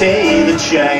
pay the change.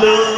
blue.